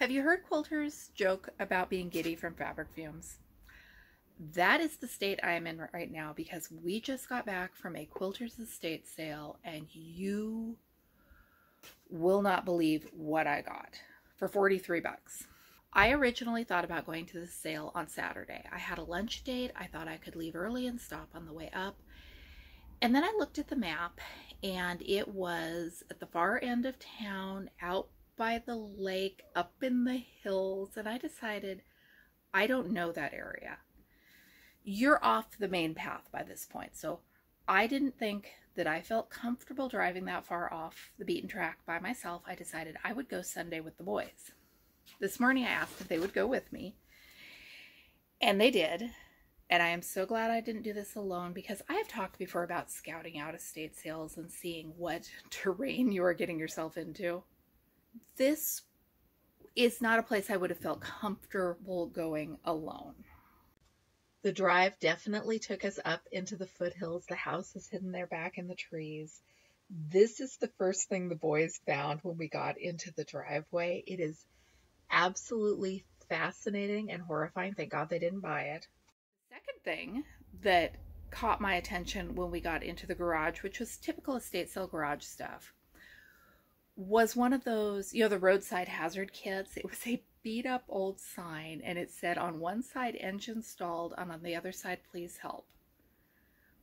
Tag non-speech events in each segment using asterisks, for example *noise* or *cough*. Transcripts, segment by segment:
Have you heard quilters joke about being giddy from fabric fumes? That is the state I am in right now because we just got back from a quilters estate sale and you will not believe what I got for 43 bucks. I originally thought about going to the sale on Saturday. I had a lunch date. I thought I could leave early and stop on the way up. And then I looked at the map and it was at the far end of town out by the lake, up in the hills, and I decided I don't know that area. You're off the main path by this point, so I didn't think that I felt comfortable driving that far off the beaten track by myself. I decided I would go Sunday with the boys. This morning I asked if they would go with me, and they did. And I am so glad I didn't do this alone because I have talked before about scouting out estate sales and seeing what *laughs* terrain you are getting yourself into this is not a place I would have felt comfortable going alone. The drive definitely took us up into the foothills. The house is hidden there back in the trees. This is the first thing the boys found when we got into the driveway. It is absolutely fascinating and horrifying. Thank God they didn't buy it. The second thing that caught my attention when we got into the garage, which was typical estate sale garage stuff, was one of those, you know, the roadside hazard kits. It was a beat up old sign and it said on one side engine stalled and on the other side please help.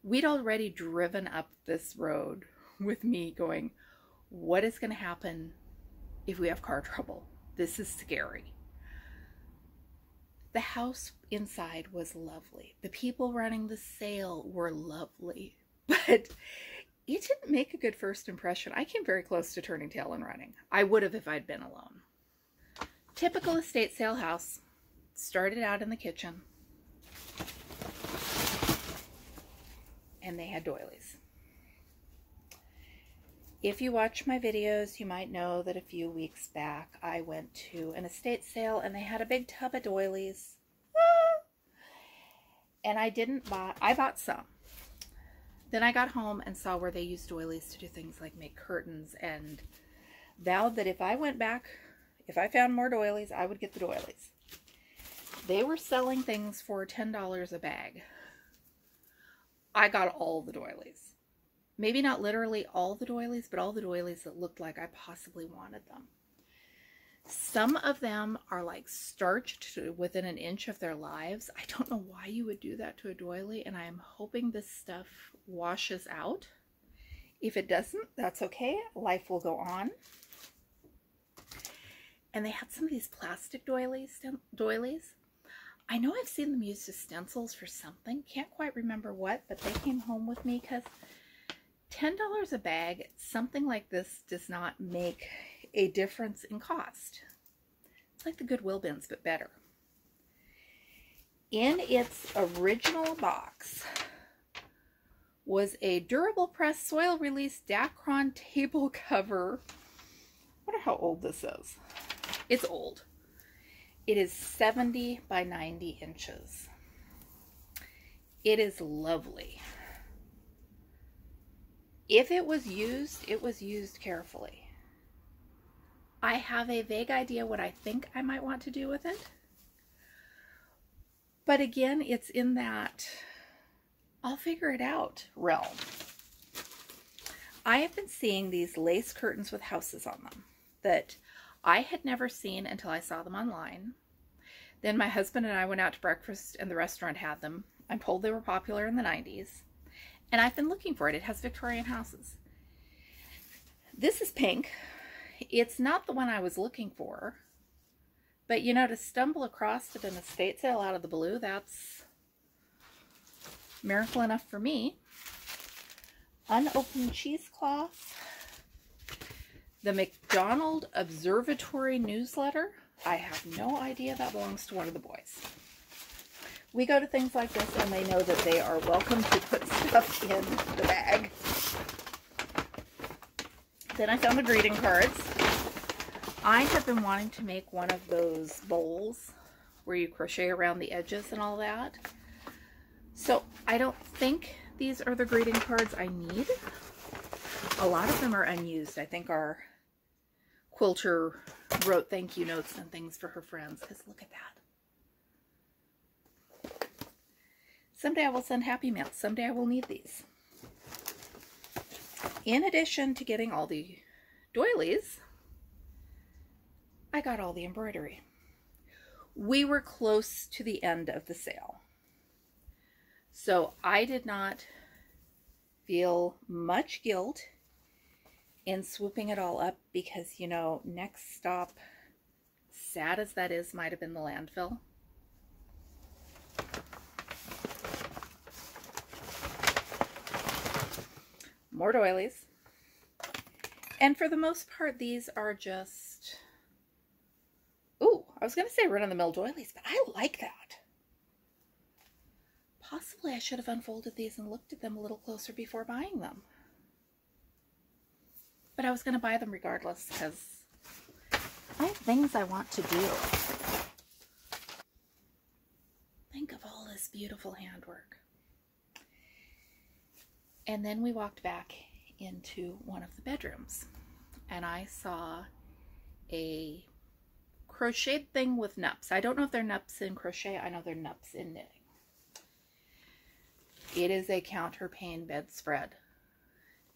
We'd already driven up this road *laughs* with me going, what is going to happen if we have car trouble? This is scary. The house inside was lovely. The people running the sale were lovely. *laughs* But it didn't make a good first impression. I came very close to turning tail and running. I would have if I'd been alone. Typical estate sale house. Started out in the kitchen. And they had doilies. If you watch my videos, you might know that a few weeks back I went to an estate sale and they had a big tub of doilies. *laughs* And I didn't buy, I bought some. Then I got home and saw where they used doilies to do things like make curtains and vowed that if I went back, if I found more doilies, I would get the doilies. They were selling things for $10 a bag. I got all the doilies. Maybe not literally all the doilies, but all the doilies that looked like I possibly wanted them. Some of them are like starched to within an inch of their lives. I don't know why you would do that to a doily, and I am hoping this stuff washes out. If it doesn't, that's okay. Life will go on. And they had some of these plastic doilies. doilies. I know I've seen them used as stencils for something. Can't quite remember what, but they came home with me because $10 a bag, something like this does not make a difference in cost. It's like the Goodwill bins, but better. In its original box was a durable press soil release Dacron table *laughs* cover. I wonder how old this is. It's old. It is 70 by 90 inches. It is lovely. If it was used, it was used carefully. I have a vague idea what I think I might want to do with it. But again, it's in that I'll figure it out realm. I have been seeing these lace curtains with houses on them that I had never seen until I saw them online. Then my husband and I went out to breakfast and the restaurant had them. I'm told they were popular in the 90s. And I've been looking for it. It has Victorian houses. This is pink, it's not the one I was looking for. But you know, to stumble across it in a estate sale out of the blue, that's miracle enough for me. Unopened cheesecloth. The McDonald Observatory newsletter. I have no idea that belongs to one of the boys. We go to things like this and they know that they are welcome to put *laughs* stuff in the bag. Then I found the greeting cards. I have been wanting to make one of those bowls where you crochet around the edges and all that. So I don't think these are the greeting cards I need. A lot of them are unused. I think our quilter wrote thank you notes and things for her friends. Because look at that. Someday I will send happy mail. Someday I will need these. In addition to getting all the doilies, I got all the embroidery. We were close to the end of the sale. So I did not feel much guilt in swooping it all up because, you know, next stop, sad as that is, might have been the landfill. More doilies. And for the most part, these are just... Ooh, I was going to say run-of-the-mill doilies, but I like that. Possibly I should have unfolded these and looked at them a little closer before buying them. But I was going to buy them regardless because I have things I want to do. Think of all this beautiful handwork. And then we walked back into one of the bedrooms and I saw a crocheted thing with nupps. I don't know if they're nupps in crochet. I know they're nupps in knitting. It is a counterpane bedspread.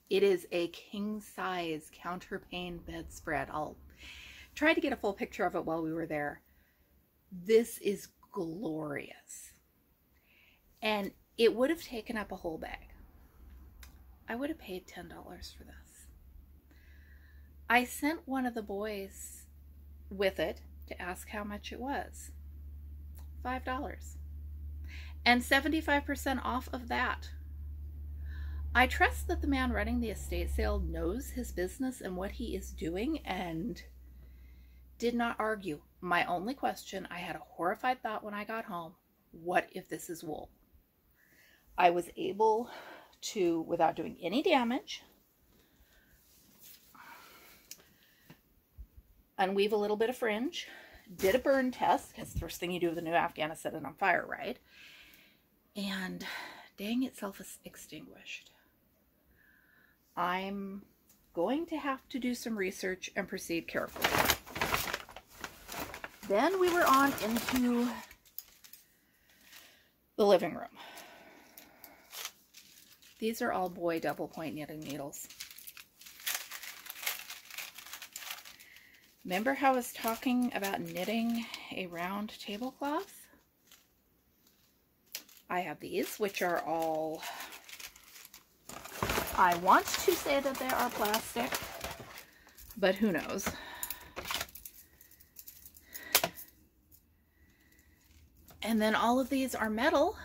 It is a king size counterpane bedspread. I'll try to get a full picture of it while we were there. This is glorious. And it would have taken up a whole bag. I would have paid $10 for this. I sent one of the boys with it to ask how much it was. $5 and 75% off of that. I trust that the man running the estate sale knows his business and what he is doing and did not argue. My only question, I had a horrified thought when I got home, what if this is wool? I was able to, without doing any damage, unweave a little bit of fringe, did a burn test, because the first thing you do with a new Afghan is set it on fire, right? and dang itself is extinguished. I'm going to have to do some research and proceed carefully. Then we were on into the living room. These are all Boye double point knitting needles. Remember how I was talking about knitting a round tablecloth? I have these, which are all, I want to say that they are plastic, but who knows. And then all of these are metal,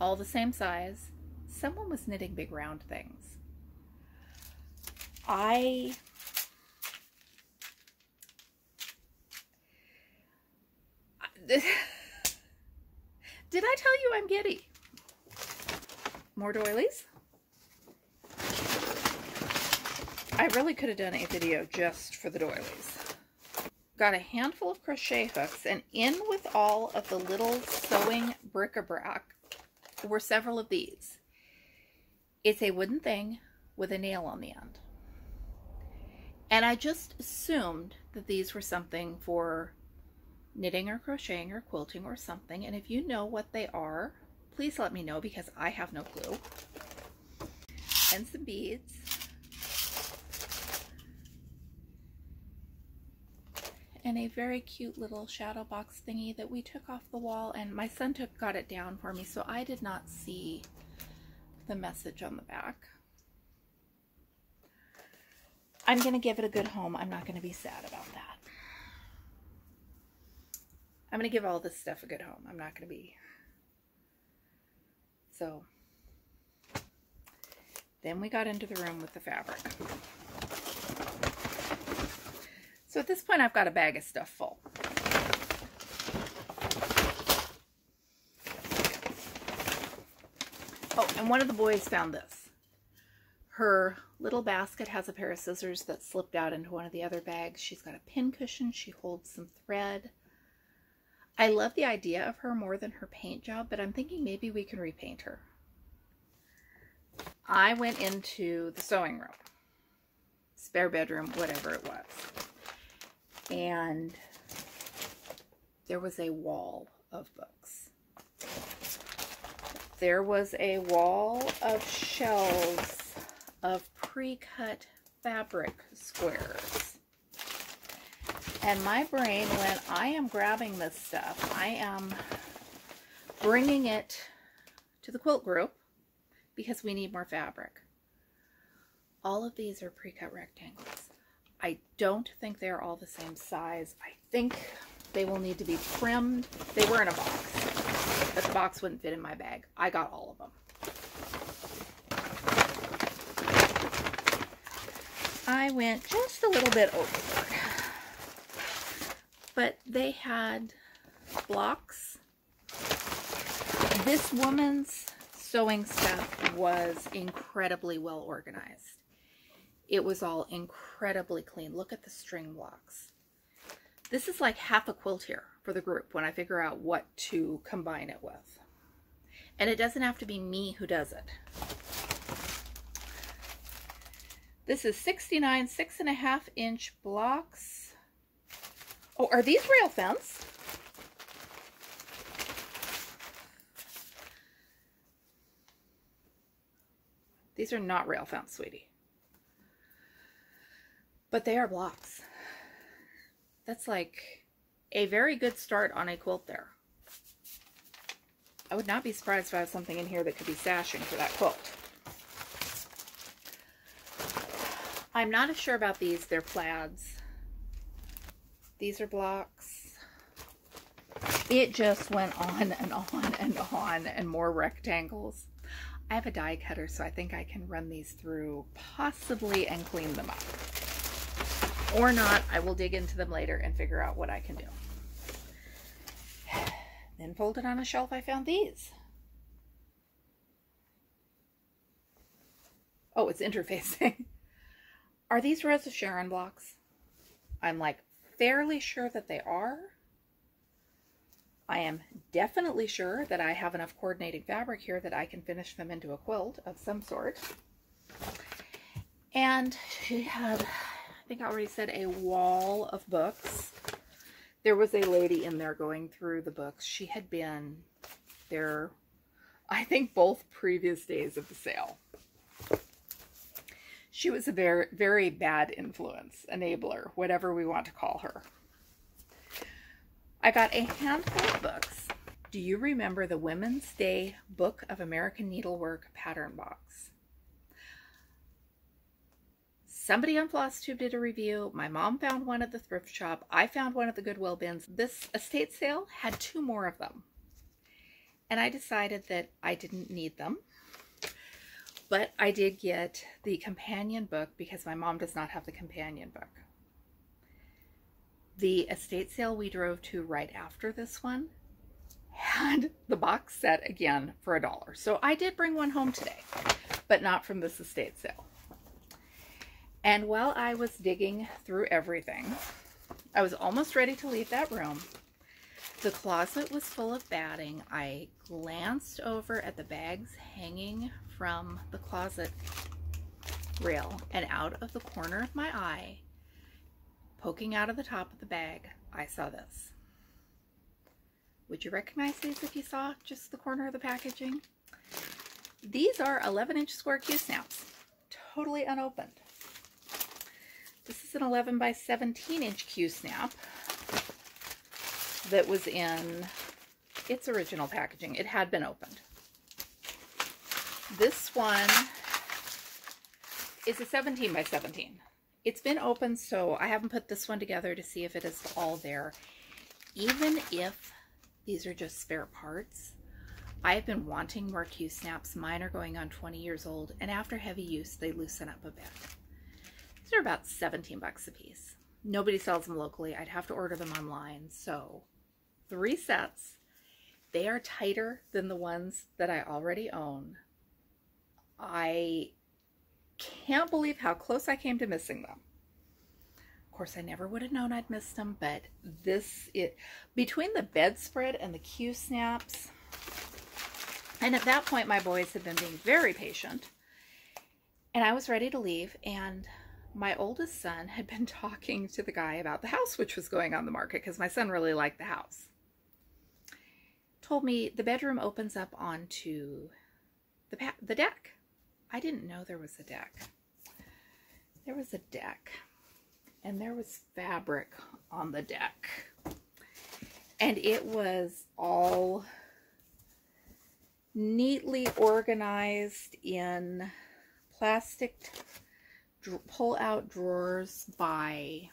all the same size. Someone was knitting big round things. I *laughs* Did I tell you I'm giddy? More doilies? I really could have done a video just for the doilies. Got a handful of crochet hooks and in with all of the little sewing bric-a-brac were several of these. It's a wooden thing with a nail on the end. And I just assumed that these were something for knitting or crocheting or quilting or something. And if you know what they are, please let me know because I have no clue. And some beads. And a very cute little shadow box thingy that we took off the wall and my son took got it down for me so I did not see the message on the back. I'm going to give it a good home. I'm not going to be sad about that. I'm going to give all this stuff a good home. I'm not going to be. So, then we got into the room with the fabric. So at this point, I've got a bag of stuff full. Oh, and one of the boys found this. Her little basket has a pair of scissors that slipped out into one of the other bags. She's got a pin cushion. She holds some thread. I love the idea of her more than her paint job, but I'm thinking maybe we can repaint her. I went into the sewing room, spare bedroom, whatever it was. and there was a wall of books. There was a wall of shelves of pre-cut fabric squares. And my brain, when I am grabbing this stuff, I am bringing it to the quilt group because we need more fabric. All of these are pre-cut rectangles. I don't think they're all the same size. I think they will need to be trimmed. They were in a box, but the box wouldn't fit in my bag. I got all of them. I went just a little bit overboard. But they had blocks. This woman's sewing stuff was incredibly well organized. It was all incredibly clean. Look at the string blocks. This is like half a quilt here for the group when I figure out what to combine it with. And it doesn't have to be me who does it. This is 69 six and a half inch blocks. Oh, are these rail fence? These are not rail fence, sweetie. But they are blocks. That's like a very good start on a quilt there. I would not be surprised if I have something in here that could be sashing for that quilt. I'm not as sure about these. They're plaids. These are blocks. It just went on and on and on and more rectangles. I have a die cutter, so I think I can run these through possibly and clean them up. Or not, I will dig into them later and figure out what I can do. *sighs* Then folded on a shelf, I found these. Oh, it's *laughs* interfacing. Are these Rose of Sharon blocks? I'm like fairly sure that they are. I am definitely sure that I have enough coordinating fabric here that I can finish them into a quilt of some sort. And she had, I think I already said, a wall of books. There was a lady in there going through the books. She had been there, I think, both previous days of the sale. She was a very, very bad influence, enabler, whatever we want to call her. I got a handful of books. Do you remember the Women's Day Book of American Needlework pattern box? Somebody on FlossTube did a review. My mom found one at the thrift shop. I found one at the Goodwill bins. This estate sale had two more of them. And I decided that I didn't need them. But I did get the companion book because my mom does not have the companion book. The estate sale we drove to right after this one had the box set again for a dollar. So I did bring one home today, but not from this estate sale. And while I was digging through everything, I was almost ready to leave that room. The closet was full of batting. I glanced over at the bags hanging from the closet rail and out of the corner of my eye, poking out of the top of the bag, I saw this. Would you recognize these if you saw just the corner of the packaging? These are 11 inch square Q snaps, totally unopened. An 11 by 17 inch Q snap that was in its original packaging. It had been opened. This one is a 17 by 17. It's been open, so I haven't put this one together to see if it is all there. Even if these are just spare parts, I've been wanting more Q-snaps. Mine are going on 20 years old, and after heavy use, they loosen up a bit. These are about 17 bucks a piece. Nobody sells them locally. I'd have to order them online. So three sets. They are tighter than the ones that I already own. I can't believe how close I came to missing them. Of course, I never would have known I'd missed them, but this, it between the bedspread and the Q snaps, and at that point, my boys had been being very patient, and I was ready to leave, and my oldest son had been *laughs* talking to the guy about the house which was going on the market because my son really liked the house. Told me the bedroom opens up onto the the deck. I didn't know there was a deck. There was a deck and there was fabric on the deck. And it was all neatly organized in plastic pull out drawers by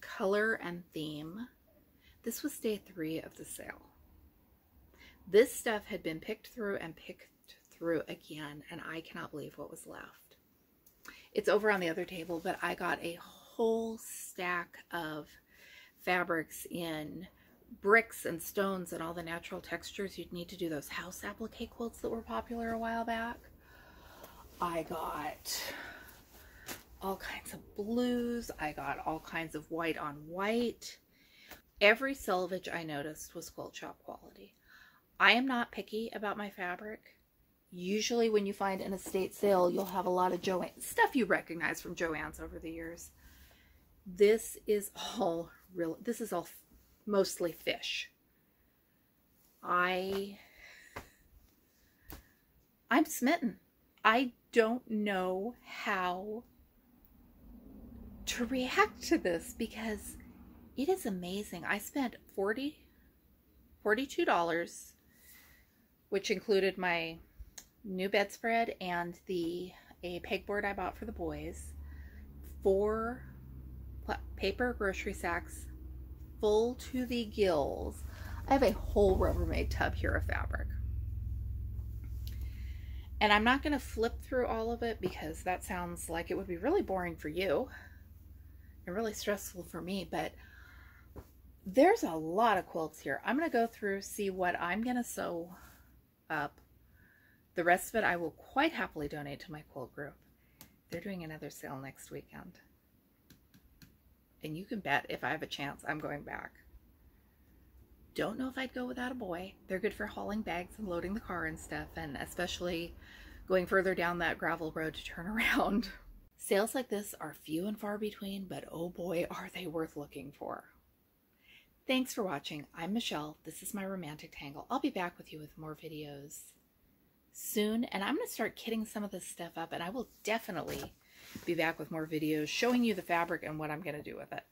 color and theme. This was day three of the sale. This stuff had been picked through and picked through again, and I cannot believe what was left. It's over on the other table, but I got a whole stack of fabrics in bricks and stones and all the natural textures you'd need to do those house applique quilts that were popular a while back. I got all kinds of blues. I got all kinds of white on white. Every selvage I noticed was quilt shop quality. I am not picky about my fabric. Usually when you find an estate sale, you'll have a lot of Joann stuff you recognize from Joann's over the years. This is all real. This is all mostly fish. I I'm smitten. I don't know how to react to this because it is amazing. I spent 40 $42 which included my new bedspread and the a pegboard I bought for the boys. Four paper grocery sacks full to the gills. I have a whole Rubbermaid tub here of fabric. And I'm not going to flip through all of it because that sounds like it would be really boring for you and really stressful for me, but there's a lot of quilts here. I'm going to go through, see what I'm going to sew up. The rest of it I will quite happily donate to my quilt group. They're doing another sale next weekend. And you can bet if I have a chance, I'm going back. Don't know if I'd go without a boy. They're good for hauling bags and loading the car and stuff, and especially going further down that gravel road to turn *laughs* around. Sales like this are few and far between, but oh boy, *laughs* are they worth looking for. Thanks for watching. I'm Michelle. This is my Romantic Tangle. I'll be back with you with more videos soon, and I'm going to start kitting some of this stuff up, and I will definitely be back with more videos showing you the fabric and what I'm going to do with it.